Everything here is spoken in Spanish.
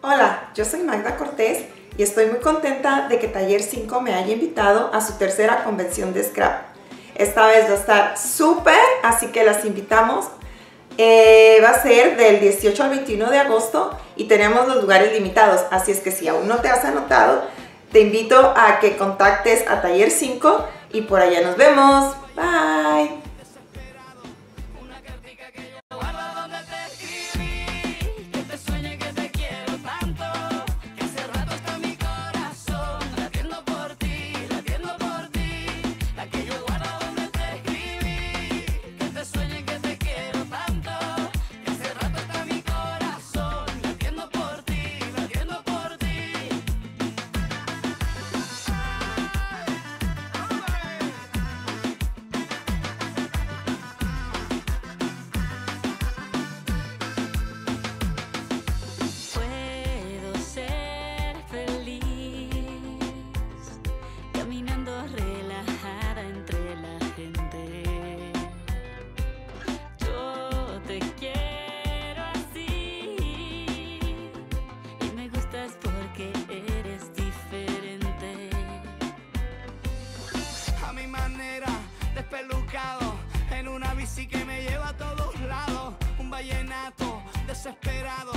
Hola, yo soy Magda Cortés y estoy muy contenta de que Taller 5 me haya invitado a su tercera convención de Scrap. Esta vez va a estar súper, así que las invitamos. Eh, va a ser del 18 al 21 de agosto y tenemos los lugares limitados, así es que si aún no te has anotado, te invito a que contactes a Taller 5 y por allá nos vemos. Bye. Que me lleva a todos lados. Un vallenato desesperado,